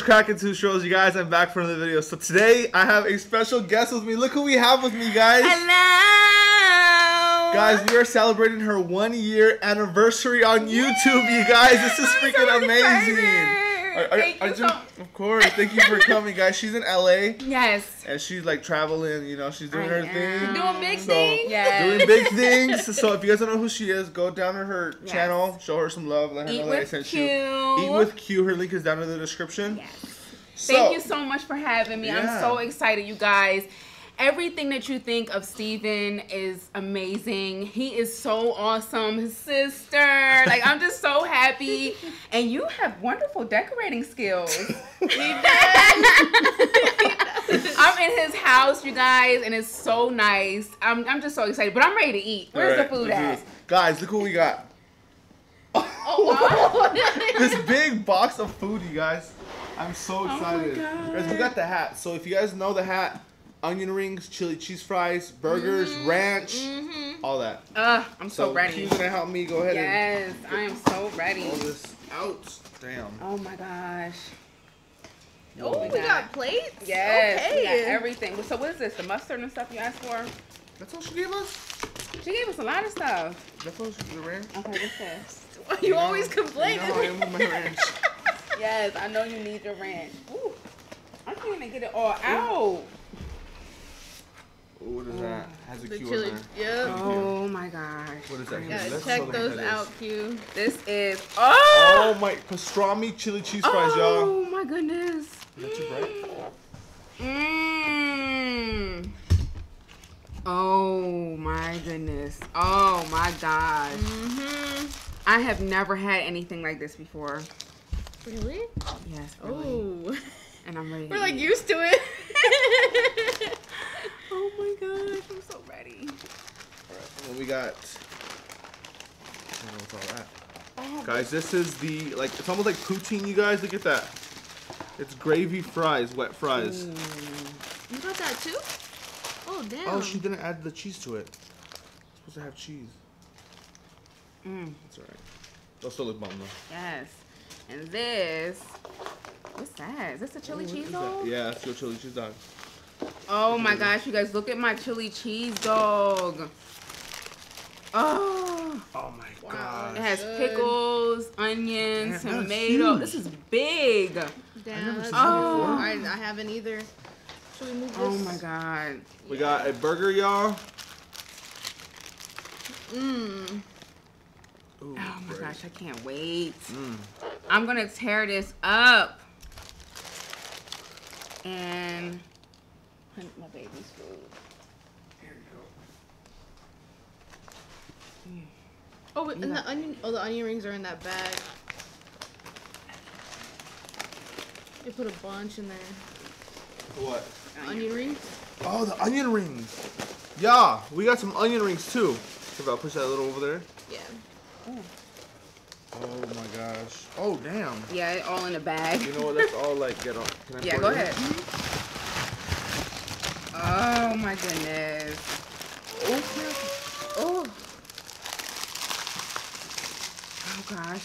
Cracking Two Shows, you guys. I'm back for another video. So today I have a special guest with me. Look who we have with me, guys. Hello. Guys, we are celebrating her one year anniversary on YouTube, you guys. This is I'm so freaking amazing. excited. Are- are- Thank are you you- so- of course. Thank you for coming, guys. She's in LA Yes. and she's like traveling. You know, she's doing I her am. thing. Doing big So, things. Yes. Doing big things. So if you guys don't know who she is, go down to her Yes. channel, show her some love, let her Eat know that I with sent Que. you. Eat with Que. Her link is down in the description. Yes. So, Thank you so much for having me. Yeah. I'm so excited, you guys. Everything that you think of Steven is amazing. He is so awesome. His sister. Like, I'm just so happy. And you have wonderful decorating skills. I'm in his house, you guys, and it's so nice. I'm, I'm just so excited. But I'm ready to eat. Where's Alright, the food at? this. Guys, look what we got. Oh, wow. this big box of food, you guys. I'm so Oh my excited. guys, we got the hat. So if you guys know the hat, onion rings, chili cheese fries, burgers, mm-hmm, ranch, mm-hmm. all that. Ugh, I'm so, So ready. Que's gonna help me go ahead Yes, I am so ready. roll this out. Damn. Oh my gosh. oh, we got plates. Yes, we got everything. So what is this? The mustard and stuff you asked for? That's all she gave us. She gave us a lot of stuff. That's all she the ranch. Okay, what's this? you always know- complain. You know I am with my ranch. Yes, I know you need your ranch. Ooh, I can't even get it all out. Ooh, what is that? Has a The Q chili. on there. Yep. Oh my gosh. What is that? Yeah, Let's check those out. Que. This is oh, Oh my pastrami chili cheese fries, y'all. oh my goodness. Not too bright. Mmm. Oh my goodness. Oh my gosh. Mm-hmm. I have never had anything like this before. Really? Yes. Really. Oh. And I'm ready. We're like eat. used to it. Oh my gosh, I'm so ready. Alright, and then we got. I don't know what's all that. Guys, this is the like it's almost like poutine. You guys, look at that. It's gravy fries, wet fries. you got that too? Oh damn. Oh, she didn't add the cheese to it. It's supposed to have cheese. Mm, That's alright. They'll still look bomb though. yes. And this, what's that? Is this a chili Oh, cheese dog? Yeah, it's your chili cheese dog. Oh my gosh, you guys, look at my chili cheese dog. Oh, Oh my Wow. it has Good. pickles, onions, Damn, tomato. This is big. Damn. never that's seen that cool. before. I, I haven't either. Should we move this? Oh my god. We got a burger, y'all. Mmm. Oh my great. gosh, I can't wait. Mm. I'm gonna tear this up. And hunt my baby's food. Hmm. Oh, and You the got- onion. Oh, the onion rings are in that bag. You put a bunch in there. What? Onion rings. Oh, the onion rings. Yeah, we got some onion rings too. If I'll push that a little over there. Yeah. Oh. oh my gosh. Oh damn. Yeah, all in a bag. You know what? Let's all like get on. Can I Yeah, go it in? ahead. Mm-hmm. Oh my goodness. Oh, oh. Oh gosh.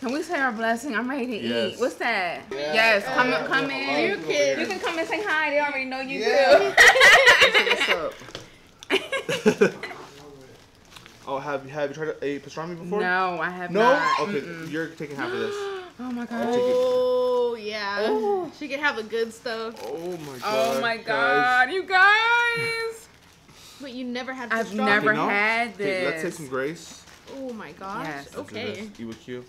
Can we say our blessing? I'm ready to Yes. eat. What's that? Yeah. Yes, come Yeah. come Oh, in. You can- You can come and say hi. They already know you Yeah. do. What's up? oh, have you have you tried a pastrami before? no, I have No? not. No. Okay, Mm-mm. you're taking half of this. Oh my gosh. Yeah. Oh. She can have the good stuff. Oh my oh god. Oh my guys. god, you guys. But you never had I've pastrami. never You know? had Okay, let's take some grace. Oh my gosh. Yes. Okay. this. Eat with Que. Yeah.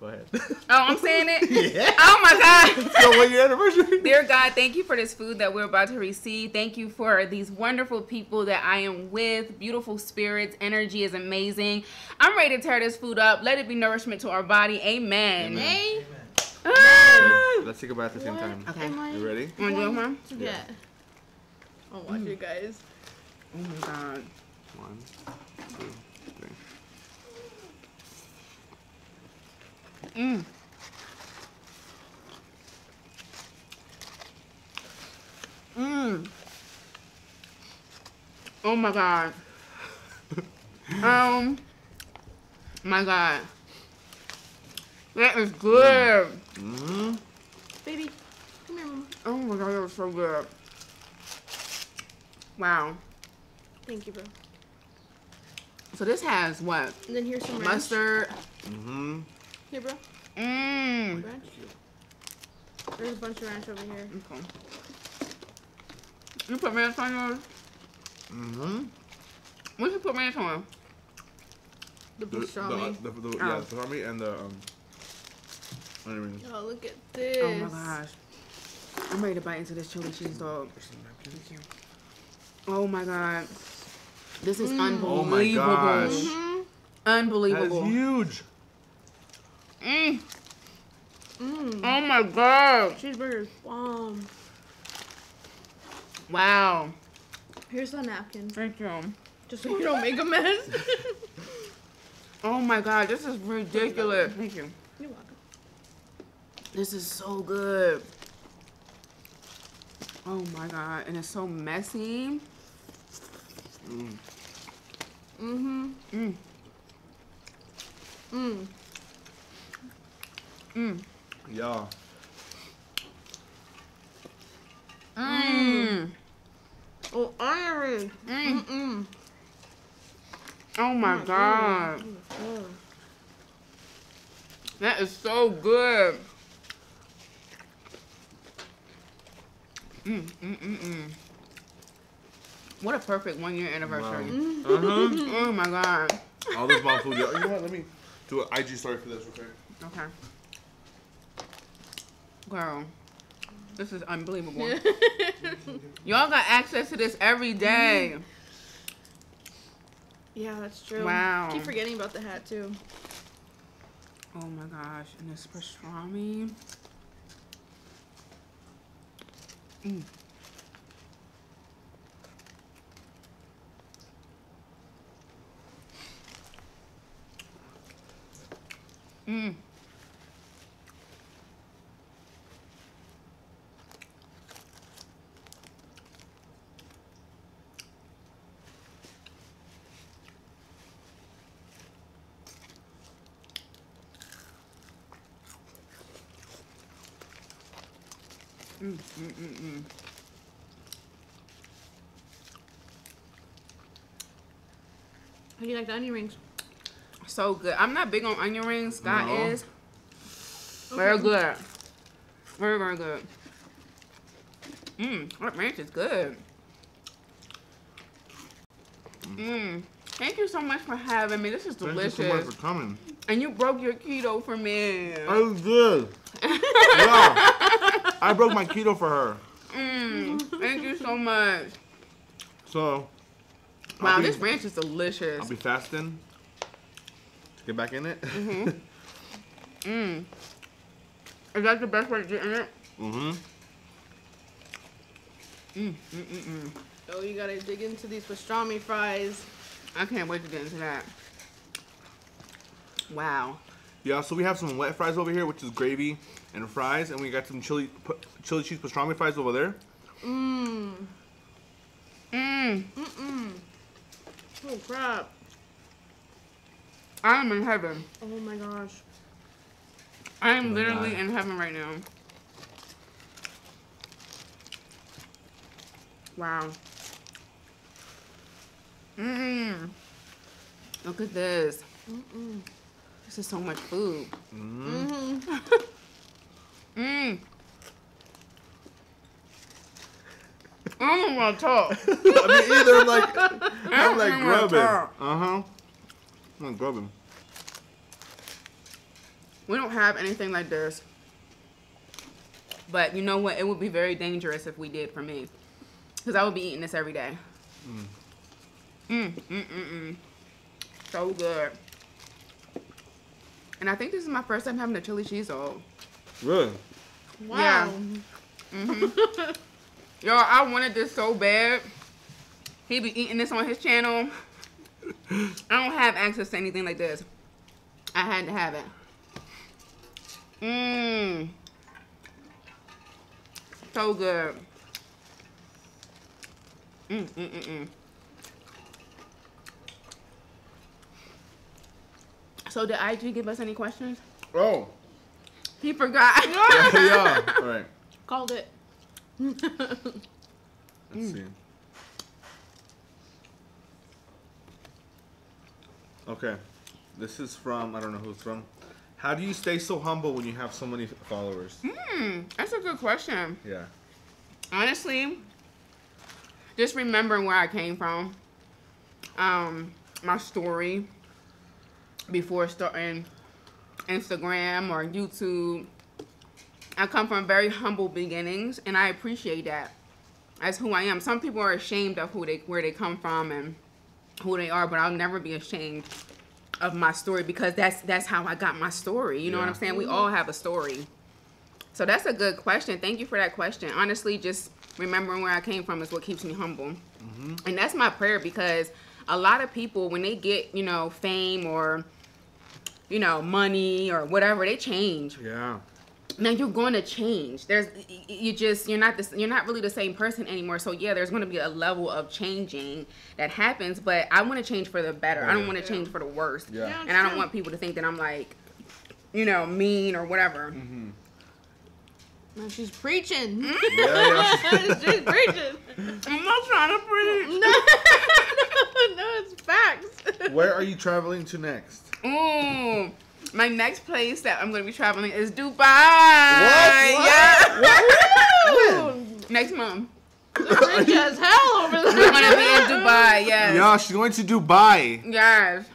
Go ahead. Oh, I'm saying it? yeah. Oh my god. So what your anniversary? Dear God, thank you for this food that we're about to receive. Thank you for these wonderful people that I am with. Beautiful spirits. Energy is amazing. I'm ready to tear this food up. Let it be nourishment to our body. Amen. Amen. Hey. Ah. Let's take a bite at the same What time. Okay. am I You ready? Wanna do it, Mom? to get? Oh, watch you guys. Oh my God. One, two, three. Mm. Mmm. Oh my God. um. My God. That is good. Mm-hmm. Baby, come here, mama. Oh my god, that was so good. Wow. Thank you, bro. So this has what? And then here's some. Mustard. Mm-hmm. Here, bro. Mmm. There's a bunch of ranch over here. Okay. You put ranch on yours? Mm-hmm. What you put ranch on? The The, the, the, the, Oh. yeah, the pastrami and the um. onion rings. Oh, look at this. Oh my gosh. I'm ready to bite into this chili cheese dog. Oh my god. This is unbelievable. Oh my gosh. Mm-hmm. That is huge. Mm. Mm. Oh my god. Cheeseburgers. Bomb. Wow. Here's the napkin. Thank you. Just so you don't make a mess. Oh my god, this is ridiculous. Thank you. You're welcome. This is so good. Oh my god, and it's so messy. Mm. Mm-hmm. Mm. Mm. Mm. Yeah. Mm. Oh, iron. Mm. Mm-mm. Oh my god. Oh. That is so good. Mm, mm, mm, mm. What a perfect one year anniversary. Wow. Uh-huh. Oh my god. All this bomb food. You know what? Let me do an IG story for this okay? Okay. Girl, this is unbelievable. Y'all got access to this every day. yeah, that's true. Wow. Keep forgetting about the hat too. Oh my gosh, and this pastrami. Mm. Mm. Mm, mm, mm. How do you like the onion rings? So good. I'm not big on onion rings. Scott No. is. Very Okay. good. Very, very good. Mmm, that ranch is good. Mmm. Thank you so much for having me. This is delicious. Thank you so much for coming. and you broke your keto for me. I was good. yeah. I broke my keto for her. Mmm. Thank you so much. So. Wow, be, this ranch is delicious. I'll be fasting. To get back in it. Mm hmm Mmm. Is that the best way to get in it? mm-hmm. Mm, mm, mm. Oh, you gotta dig into these pastrami fries. I can't wait to get into that. Wow. Yeah, so we have some wet fries over here, which is gravy and fries, and we got some chili chili cheese pastrami fries over there. Mmm. Mmm. Mm-mm. Oh, crap. I am in heaven. Oh, my gosh. I am Oh literally God. in heaven right now. Wow. Mmm. Look at this. Mm-mm. This is so much food. Mm-hmm. Mmm. I don't want to talk. I mean, either I'm like, I'm like grubbing. Uh huh. I'm grubbing. We don't have anything like this. But you know what? It would be very dangerous if we did for me. Because I would be eating this every day. Mm, mm, mm, mm. So good. And I think this is my first time having a chili cheese dog. Really? Wow. hmm Y'all, I wanted this so bad. He be eating this on his channel. I don't have access to anything like this. I had to have it. Mmm. So good. Mm, mm, mm, mm. So did IG give us any questions? Oh, He forgot. yeah, yeah. All right. Called it. Let's see. Okay. This is from, I don't know who it's from. How do you stay so humble when you have so many followers? Hmm, that's a good question. Yeah. Honestly, just remembering where I came from. Um, my story before starting Instagram or YouTube. I come from very humble beginnings, and I appreciate that. That's who I am. Some people are ashamed of who they where they come from and who they are, but I'll never be ashamed of my story because that's that's how I got my story. You know what I'm saying? We all have a story. So that's a good question. Thank you for that question. Honestly, just remembering where I came from is what keeps me humble. Mm-hmm. And that's my prayer because a lot of people, when they get, you know, fame or, you know, money or whatever, they change. Yeah. Now you're going to change. There's, y- y- you just, you're not this, you're not really the same person anymore. So yeah, there's going to be a level of changing that happens. But I want to change for the better. I don't want to change for the worst. Yeah. Yeah. And I don't True. want people to think that I'm like, you know, mean or whatever. Mm-hmm. Man, she's preaching. Yeah, yeah. she's preaching. I'm not trying to preach. No, no, it's facts. Where are you traveling to next? Ooh, my next place that I'm gonna be traveling is Dubai. What? Yeah. Woo! Next month. Rich as hell over We're there. gonna be in Dubai. Yes. Yeah, she's going to Dubai. Yes.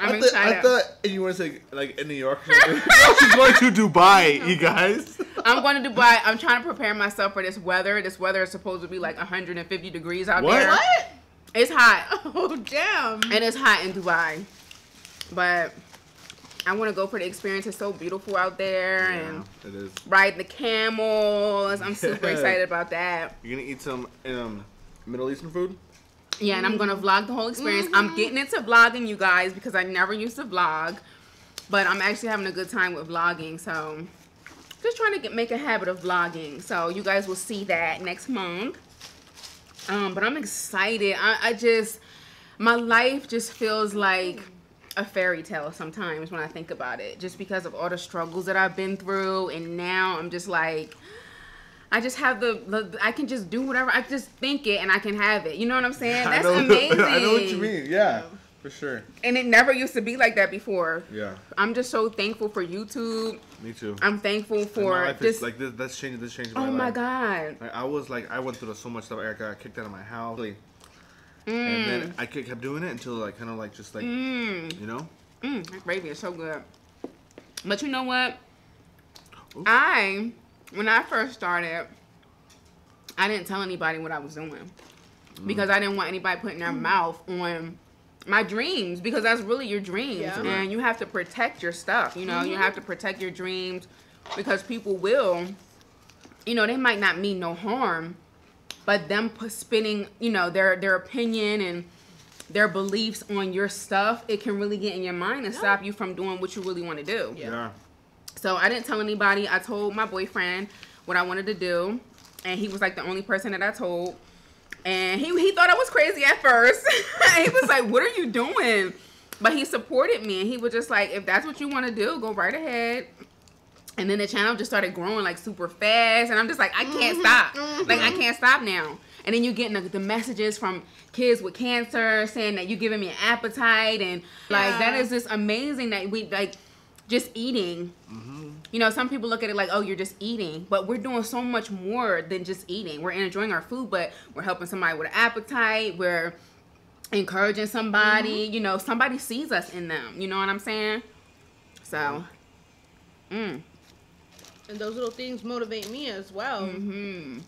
I'm I, thought- excited. I thought and you were to say like in New York. no, oh, she's going to Dubai, you guys. I'm going to Dubai. I'm trying to prepare myself for this weather. This weather is supposed to be like 150 degrees out What? there. What? It's hot. Oh damn. And it's hot in Dubai. But I want to go for the experience. It's so beautiful out there and Yeah, it is. ride the camels. I'm super excited about that. You're gonna eat some um, Middle Eastern food. Yeah, and I'm gonna vlog the whole experience. I'm getting into vlogging, you guys, because I never used to vlog, but I'm actually having a good time with vlogging. So, just trying to get make a habit of vlogging. So you guys will see that next month. Um, but I'm excited. I, I just my life just feels like a fairy tale sometimes when I think about it, just because of all the struggles that I've been through, and now I'm just like. I just have the, the I can just do whatever I just think it and I can have it. You know what I'm saying? I That's know, amazing. I know what you mean. Yeah, for sure. And it never used to be like that before. Yeah, I'm just so thankful for YouTube. me too. I'm thankful for life is just. like this. That's changed. This changed my life. oh life. my god. Like, I was like, I went through so much stuff. I got kicked out of my house, like, Mm. and then I kept doing it until like kind of like just like Mm. you know. Mm, that gravy is so good. But you know what? Ooh. I, when I first started, I didn't tell anybody what I was doing Mm. because I didn't want anybody putting their mouth on my dreams because that's really your dreams Yeah. and you have to protect your stuff. You know, you mm-hmm. have to protect your dreams because people will, you know, they might not mean no harm, but them pu- spinning, you know, their their opinion and their beliefs on your stuff, it can really get in your mind and Yeah. stop you from doing what you really want to do. Yeah. Yeah. So I didn't tell anybody. I told my boyfriend what I wanted to do, and he was like the only person that I told. And he he thought I was crazy at first. he was like, "What are you doing?" But he supported me, and he was just like, "If that's what you want to do, go right ahead." And then the channel just started growing like super fast, and I'm just like, I can't mm-hmm. stop. Like I mm-hmm. can't stop now. And then you're getting the, the messages from kids with cancer saying that you're giving me an appetite, and like that Yeah. is just amazing that we like just eating. Mm-hmm. You know, some people look at it like, oh, you're just eating, but we're doing so much more than just eating. We're enjoying our food, but we're helping somebody with an appetite. We're encouraging somebody. You know, somebody sees us in them. You know what I'm saying? So, mm, And those little things motivate me as well. hmm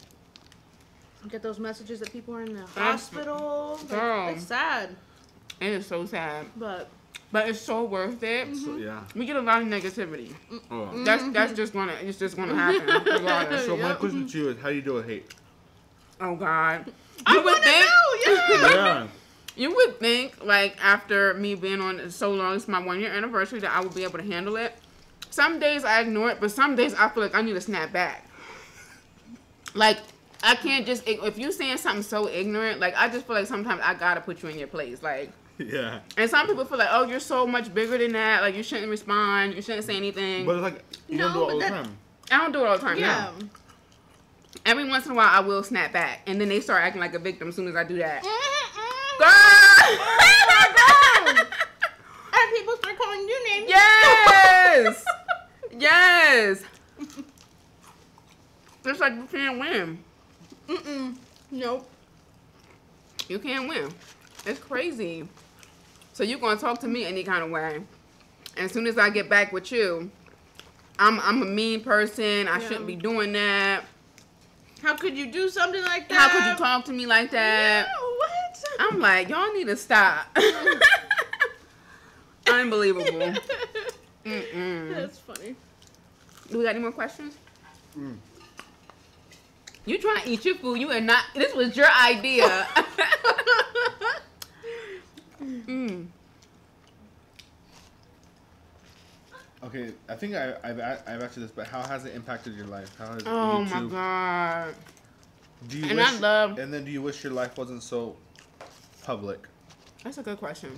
Get those messages that people are in the hospital. Like, it's sad, it is so sad, but but it's so worth it. So mm-hmm. yeah. We get a lot of negativity. Mm-hmm. Oh. That's that's just gonna it's just gonna happen. regardless. So my Yep. question to you is, how do you deal with hate? Oh God, I you would think know. Yeah. yeah. you would think like after me being on so long, it's my one year anniversary that I would be able to handle it. Some days I ignore it, but some days I feel like I need to snap back. Like I can't just if you saying something so ignorant, like I just feel like sometimes I gotta put you in your place. Like Yeah. And some people feel like, oh, you're so much bigger than that. Like you shouldn't respond. You shouldn't say anything. But it's like you don't No, do it all but the time. I don't do it all the time. Yeah. No. Every once in a while, I will snap back, and then they start acting like a victim as soon as I do that. Mm-hmm. Girl. And people start calling you names. yes. yes. It's like you can't win. Mm-mm. Nope. You can't win. It's crazy. So you're gonna talk to me any kind of way. And as soon as I get back with you, I'm I'm a mean person. I Yeah. shouldn't be doing that. How could you do something like that? How could you talk to me like that? Yeah, what? I'm like, y'all need to stop. Unbelievable. Mm-mm. That's funny. Do we got any more questions? Mm. You trying to eat your food? You are not. This was your idea. mm. Okay, I think I, I've a- I've asked you this, but how has it impacted your life? How has Oh my YouTube- god. Do you And wish, I love- And then do you wish your life wasn't so public? That's a good question.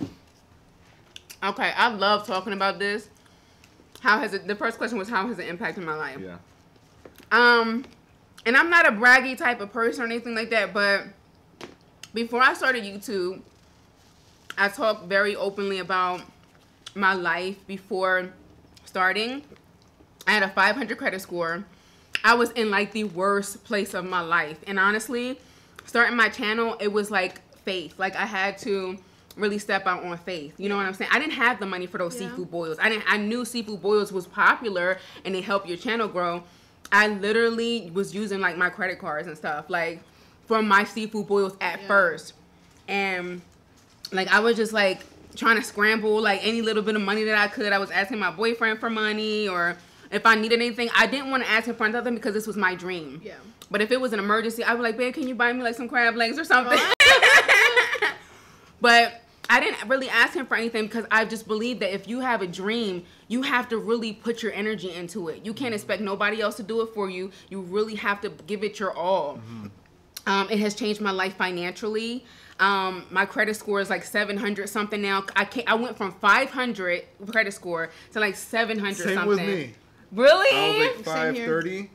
Okay, I love talking about this. How has it? The first question was how has it impacted my life? Yeah. Um, and I'm not a braggy type of person or anything like that, but before I started YouTube, I talked very openly about my life before starting. I had a 500 credit score. I was in like the worst place of my life. And honestly, starting my channel, it was like faith. Like I had to really step out on faith. You know what I'm saying? I didn't have the money for those Yeah. seafood boils. I didn't I knew seafood boils was popular and they help your channel grow. I literally was using like my credit cards and stuff like from my seafood boils at Yeah. first. And like I was just like trying to scramble like any little bit of money that I could. I was asking my boyfriend for money or if I needed anything. I didn't want to ask him for nothing because this was my dream. Yeah. But if it was an emergency, I would be like, babe, can you buy me like some crab legs or something? Oh. but I didn't really ask him for anything because I just believe that if you have a dream, you have to really put your energy into it. You can't expect nobody else to do it for you. You really have to give it your all. Mm-hmm. Um, it has changed my life financially. Um, my credit score is like 700 something now. I can't, I went from 500 credit score to like 700 Same something. with me. Really? I was like Same five here. thirty.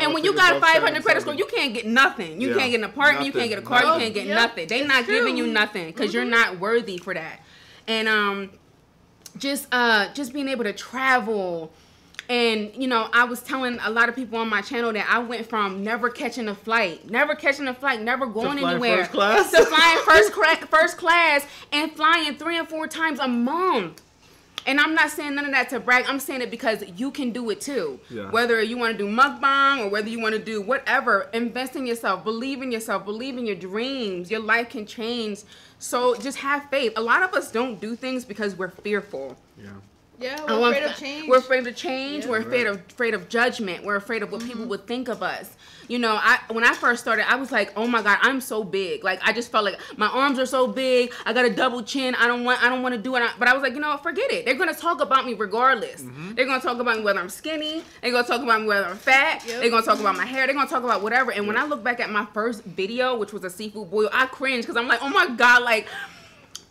And when you got a 500 credit score, you can't get nothing. You Yeah. can't get an apartment. You can't get a car. Nothing. You can't get Yep, nothing. They're not giving you nothing because you're not worthy for that. And um, just uh, just being able to travel, and you know, I was telling a lot of people on my channel that I went from never catching a flight, never catching a flight, never going flying anywhere, first class? to flying first cla- first class and flying three and four times a month. And I'm not saying none of that to brag. I'm saying it because you can do it too. Yeah. Whether you want to do mukbang or whether you want to do whatever, invest in yourself, believe in yourself, believe in your dreams. Your life can change. So just have faith. A lot of us don't do things because we're fearful. Yeah. Yeah, we're want- afraid of change. We're afraid of change. Yeah. We're afraid of afraid of judgment. We're afraid of what Mm-hmm. people would think of us. You know, I when I first started, I was like, oh my god, I'm so big. Like I just felt like my arms are so big. I got a double chin. I don't want I don't want to do it. But I was like, you know, forget it. They're gonna talk about me regardless. Mm-hmm. They're gonna talk about me whether I'm skinny. They're gonna talk about me whether I'm fat. Yep. They're gonna talk about my hair. They're gonna talk about whatever. And when I look back at my first video, which was a seafood boil, I cringe because I'm like, oh my god, like.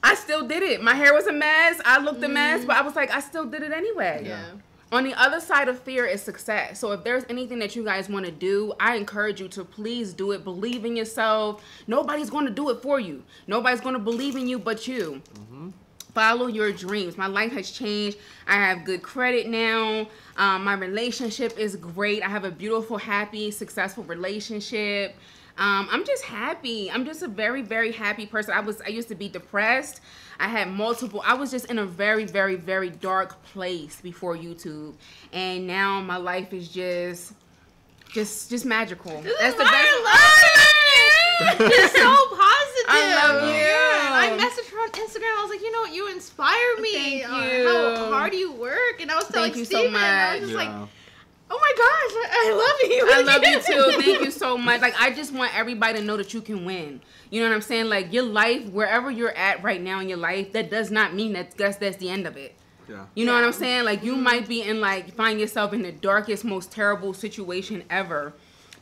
I still did it. My hair was a mess. I looked a mess, but I was like, I still did it anyway. Mm-hmm. yeah. On the other side of fear is success. So if there's anything that you guys want to do, I encourage you to please do it. Believe in yourself. Nobody's going to do it for you. Nobody's going to believe in you but you. Mm-hmm Follow your dreams. My life has changed. I have good credit now. Um, my relationship is great. I have a beautiful, happy, successful relationship. Um, I'm just happy. I'm just a very, very happy person. I was. I used to be depressed. I had multiple. I was just in a very, very, very dark place before YouTube, and now my life is just, just, just magical. That's the best. I love it. You're so positive. I love you. Yeah. I messaged her on Instagram. I was like, you know what? You inspire me. Thank you. How hard you work. And I was telling Thank you so Steven, I was much. just like, Yeah. Oh my gosh, I, I love you. I love you too. Thank you so much. Like I just want everybody to know that you can win. You know what I'm saying? Like your life, wherever you're at right now in your life, that does not mean that that's that's the end of it. Yeah. You know what I'm saying? Like you might be in like find yourself in the darkest, most terrible situation ever.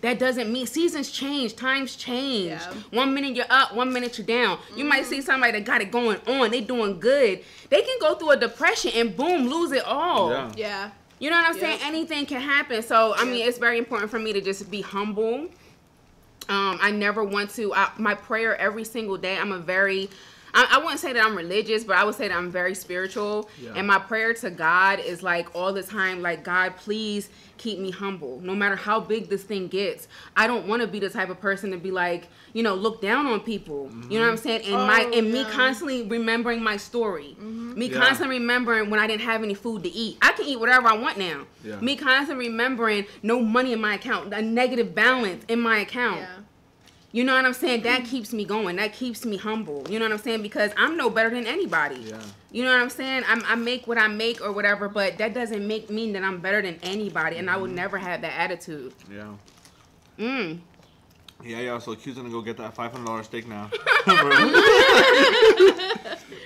that doesn't mean seasons change, times change. Yeah. One minute you're up, one minute you're down. You might see mm-hmm. somebody that got it going on, they doing good. They can go through a depression and boom, lose it all. Yeah. Yeah. You know what I'm saying? Anything can happen. So I mean, it's very important for me to just be humble. Um, I never want to. I, my prayer every single day. I'm a very. I, I wouldn't say that I'm religious, but I would say that I'm very spiritual. Yeah. And my prayer to God is like all the time, like God, please keep me humble. No matter how big this thing gets, I don't want to be the type of person to be like, you know, look down on people. You know what I'm mm-hmm. saying? And my Oh, and me constantly remembering my story. Mm-hmm. Me Yeah. constantly remembering when I didn't have any food to eat. I can eat whatever I want now. Yeah. Me constantly remembering no money in my account, a negative balance in my account. Yeah. You know what I'm saying? That keeps me going. That keeps me humble. You know what I'm saying? Because I'm no better than anybody. Yeah. You know what I'm saying? I'm, I make what I make or whatever, but that doesn't make mean that I'm better than anybody, and I would never have that attitude. Yeah. Mm. Yeah, yeah. So Que's gonna go get that five hundred dollar steak now.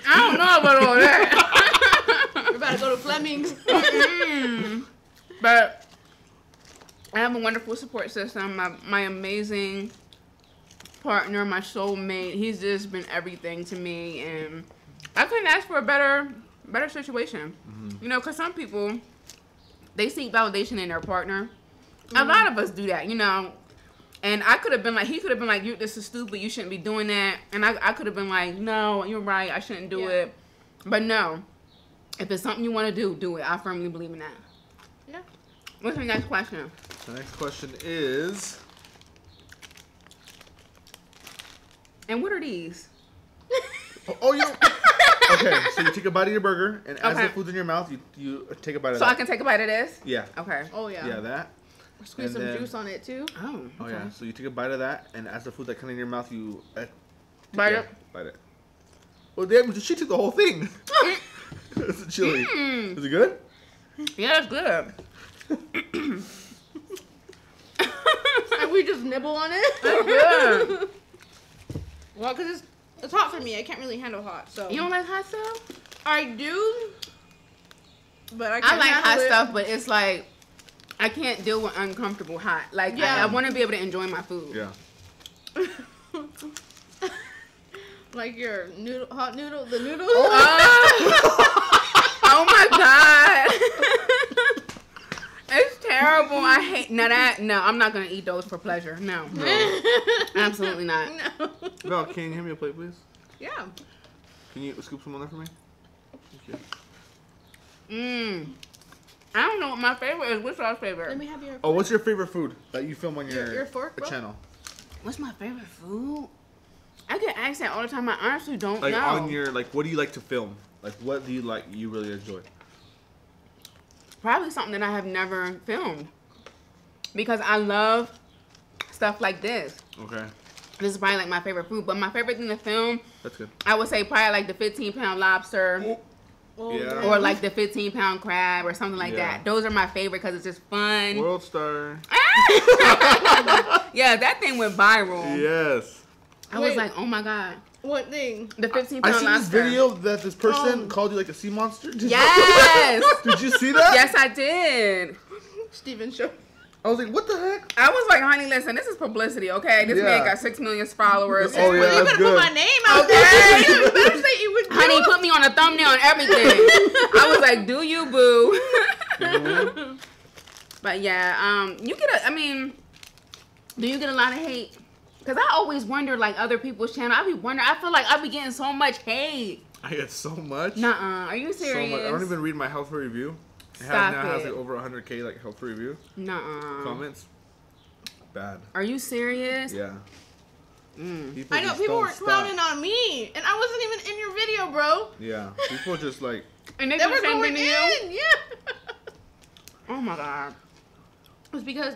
I don't know about all that, We're about to go to Fleming's. but I have a wonderful support system. My, my amazing partner, my soulmate. He's just been everything to me, and I couldn't ask for a better better situation. Mm-hmm. You know, because some people they seek validation in their partner. A mm-hmm. lot of us do that, you know. And I could have been like, he could have been like, "You, this is stupid. You shouldn't be doing that." And I, I could have been like, "No, you're right. I shouldn't do Yeah. it." But no, if it's something you want to do, do it. I firmly believe in that. Yeah. What's your next question? the next question is. And what are these? Oh, oh, you. okay, so you take a bite of your burger, and as Okay. the food's in your mouth, you you take a bite of it. So that. I can take a bite of this. Yeah. Okay. Oh yeah. Yeah, that. Squeeze and some then- juice on it too. Oh. Oh yeah. So you take a bite of that, and as the food that comes in your mouth, you uh, Bite yeah, it. Bite it. Well, damn, she took the whole thing. it's a chili. Mm. Is it good? Yeah, it's good. And we just nibble on it. It's good. well, cause it's it's hot for me. I can't really handle hot. So You don't like hot stuff? I do. But I I can't like hot it. stuff, but it's like I can't deal with uncomfortable hot. Like Yeah. I, I want to be able to enjoy my food. Yeah. like your noodle, hot noodle, the noodles. Oh, oh my god. it's terrible. I hate no that no, I'm not gonna eat those for pleasure. No. No. Absolutely not. no. Val, can you hand me a plate, please? Yeah. Can you scoop some on there for me? Thank you. Mmm. I don't know what my favorite is. What's our favorite? Let me have your. Oh, what's your favorite food that you film on your, Your- your fork, channel? What's my favorite food? I get asked that all the time. I honestly don't Like know. on your like, what do you like to film? Like, what do you like? You really enjoy? Probably something that I have never filmed. Because I love stuff like this. Okay, This is probably like my favorite food. But my favorite thing to film, that's good. I would say probably like the 15 pound lobster Oh, Yeah. or like the 15 pound crab or something like Yeah. that. Those are my favorite because it's just fun. World Star. Ah! yeah, that thing went viral. Yes. I was like, oh my God. What thing? The 15 I pound seen this video that this person Oh. called you like a sea monster. Did you- Yes. Did you see that? yes, I did. Steven Show. I was like, what the heck? I was like, honey, listen, this is publicity, okay? This Yeah. man got six million followers. Oh, yeah. Well, you that's better good. put my name out Okay. there. you better say you would. Honey, put me on a thumbnail and everything. I was like, do you, boo? Mhm. but yeah, um, you get a, I mean, do you get a lot of hate? Because I always wonder, like, other people's channel. I be wondering, I feel like I be getting so much hate. I get so much. Nuh-uh. Are you serious? So much. I don't even read my health review. It has, Stop now has like over 100k like health review Nuh-uh. comments. Bad. Are you serious? Yeah. Mm. People I know people don't were stop. clowning on me, and I wasn't even in your video, bro. Yeah. People just like. And they, They do were the same going thing you? in, yeah. Oh my god. It's because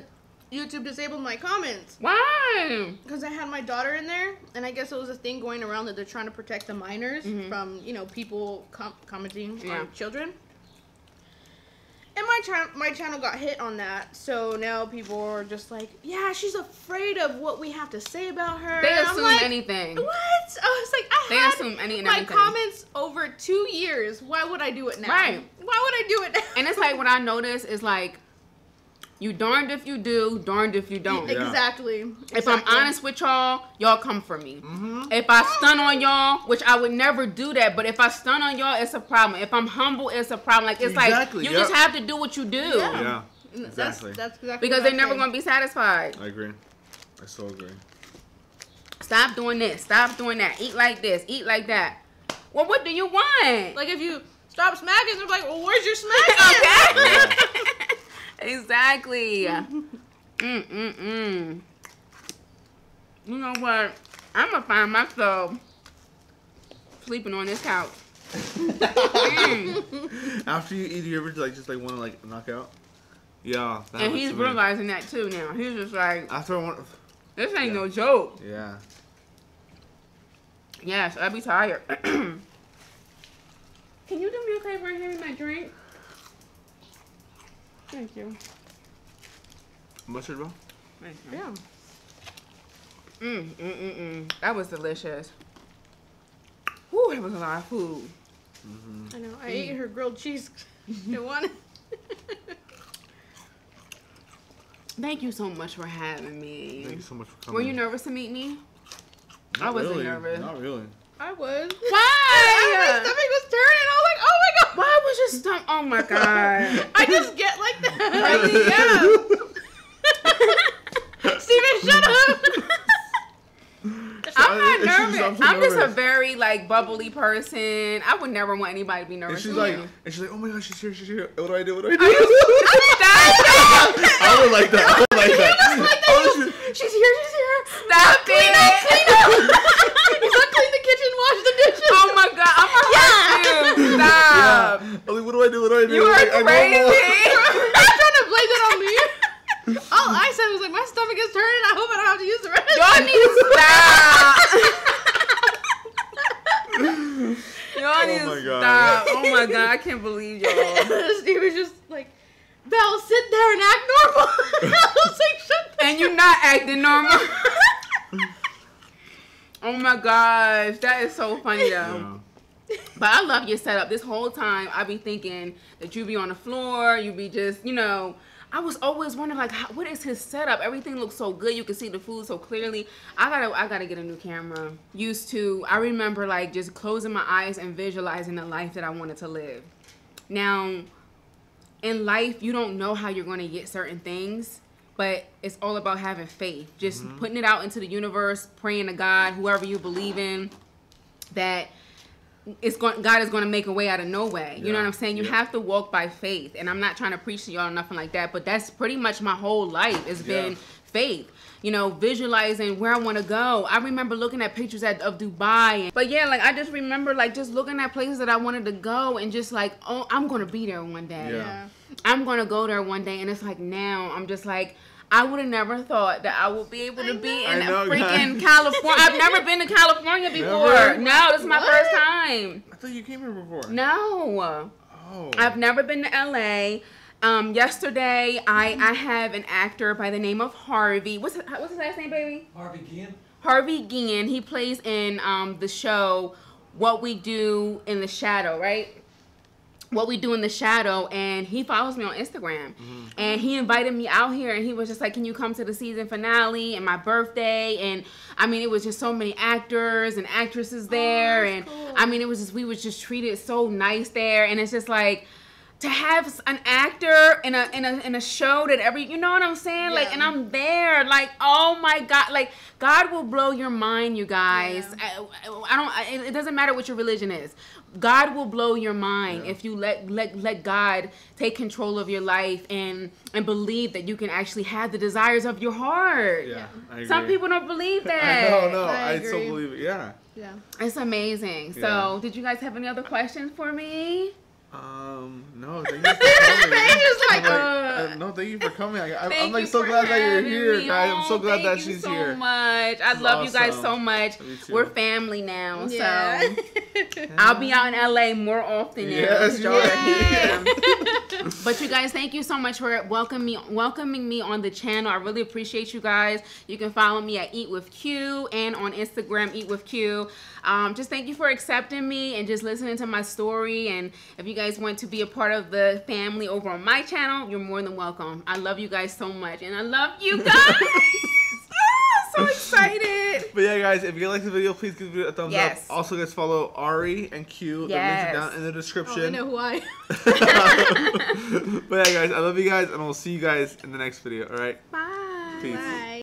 YouTube disabled my comments. Why? Because I had my daughter in there, and I guess it was a thing going around that they're trying to protect the minors Mhm. from, you know, people com- commenting Yeah. on children. And my channel, my channel got hit on that, so now people are just like, "Yeah, she's afraid of what we have to say about her." They assume like, anything. What? I was like, I They had assume any and my everything. comments over two years. Why would I do it now? Right. Why would I do it now? And it's like what I notice is like You darned if you do, darned if you don't. Yeah. Exactly. If I'm honest with y'all, y'all come for me. Mm-hmm. If I stun on y'all, which I would never do that, but if I stun on y'all, it's a problem. If I'm humble, it's a problem. Like it's Exactly, like you yep. just have to do what you do Yeah. Yeah, exactly. that's exactly because they're never gonna be satisfied. I agree. I so agree. Stop doing this. Stop doing that. Eat like this. Eat like that. Well, what do you want? Like if you stop smacking, they're like, well, where's your smacking? okay. exactly. Mm mm mm. You know what? I'm gonna find myself sleeping on this couch. Mm. After you eat, you ever like just like want to like knock out? Yeah. that And he's to me. realizing that too now. He's just like, After I want, this ain't Yeah. no joke. yeah. Yes, I'd be tired. Can you do me a favor and hand me my drink? Thank you. Mustard bro. Thank you. yeah. Mm, mm, mm, mm. That was delicious. Whew, that was a lot of food. Mm-hmm. I know. I ate her grilled cheese in one. Thank you so much for having me. Thank you so much for coming. Were you nervous to meet me? Not I wasn't really. nervous. Not really. I was. Why? My stomach was turning. I was like, oh my god. Why was your stomach? Oh my god. I just get like that. yeah. Steven, shut up. I'm not It's just- I'm nervous. I'm just a very like bubbly person. I would never want anybody to be nervous. And nervous. she's like, me. and she's like, oh my gosh, she's here, she's here. What do I do? What do I do? Stop it! I would like that. I would like that. Oh, she- She's here. She's here. Stop Clean it! up. Clean up. He's like, clean the kitchen, wash the dishes. Oh my god, I'm gonna hurt you. Stop. yeah. I'm like, what do I do? What do I do? You are Like, I don't know. crazy. I'm trying to blame it on me. All I said was like, my stomach is turning. I hope I don't have to use the rest. Y'all need to stop. Y'all need Oh my to God. stop. Oh my god, I can't believe y'all. Steve was just like, Belle, sit there and act normal. I was like, shut the And you're not acting normal. oh my gosh, that is so funny though. Yeah. But I love your setup. This whole time, I be thinking that you be on the floor, you be just, you know. I was always wondering, like, how, what is his setup? Everything looks so good. You can see the food so clearly. I gotta, I gotta get a new camera. Used to, I remember like just closing my eyes and visualizing the life that I wanted to live. Now, in life, you don't know how you're going to get certain things, but it's all about having faith. Just mm-hmm. putting it out into the universe, praying to God, whoever you believe in, that it's going God is going to make a way out of no way. You know what I'm saying? You Yeah. have to walk by faith. And I'm not trying to preach to y'all or nothing like that, but that's pretty much my whole life. It's Yeah. been faith. You know, visualizing where I want to go. I remember looking at pictures at, of Dubai. And, But yeah, like I just remember like just looking at places that I wanted to go and just like, oh, I'm going to be there one day. Yeah. I'm gonna go there one day, and it's like now I'm just like I would have never thought that I would be able to be in know, freaking guys. California. I've never been to California before. Never? No, this is my What? first time. I thought you came here before. No, Oh. I've never been to LA. Um, yesterday I I have an actor by the name of Harvey. What's his, what's his last name, baby? Harvey Guillen. Harvey Guillen. He plays in um the show What We Do in the Shadow, right? What We Do in the Shadow, and he follows me on Instagram. Mm-hmm. And he invited me out here, and he was just like, "Can you come to the season finale and my birthday?" And I mean, it was just so many actors and actresses oh, there, that's and cool. I mean, it was just we was just treated so nice there, and it's just like to have an actor in a in a in a show that every you know what I'm saying like and I'm there like oh my god like God will blow your mind you guys I, I don't I, it doesn't matter what your religion is God will blow your mind Yeah. if you let let let God take control of your life and and believe that you can actually have the desires of your heart Yeah. I agree. some people don't believe that I know, no, I I, still agree. believe it. Yeah. Yeah. it's amazing so Yeah. did you guys have any other questions for me Um, no, thank you for coming. Like, I'm uh, uh, no, thank you for coming. I, I'm, I'm like so glad that you're here, me guys. I'm so glad Thank that you she's so here. much. I love you guys so much. We're family now, Yeah. so I'll be out in LA more often. Yes, Y'all are you here. But you guys, thank you so much for welcoming me, welcoming me on the channel. I really appreciate you guys. You can follow me at Eat with Que and on Instagram Eat with Que. Um, just thank you for accepting me and just listening to my story. And if you guys want to be a part of the family over on my channel, you're more than welcome. I love you guys so much, and I love you guys. So excited. But yeah, guys, if you like the video, please give it a thumbs Yes. up. Also, guys, follow Ari and Que. The links are down in the description. Oh, I know who I. but yeah, guys, I love you guys, and we'll see you guys in the next video. All right. Bye. Peace. Bye.